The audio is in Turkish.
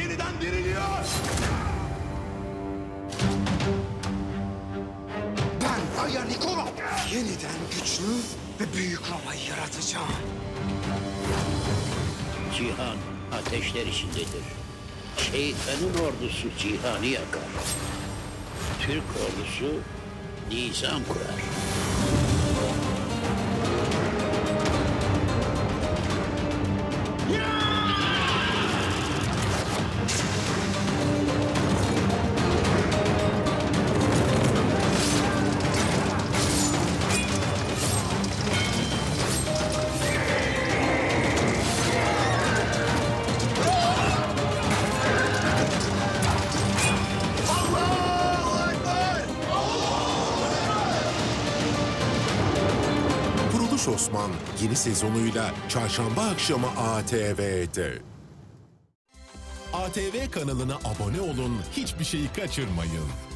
yeniden diriliyor. Ben Aya Nikola. Yeniden güçlü ve büyük Roma'yı yaratacağım. Cihan ateşler içindedir. Şeytanın ordusu cihanı yakar. Türk ordusu nizam kurar. Kuruluş Osman yeni sezonuyla çarşamba akşamı ATV'de. ATV kanalına abone olun, hiçbir şeyi kaçırmayın.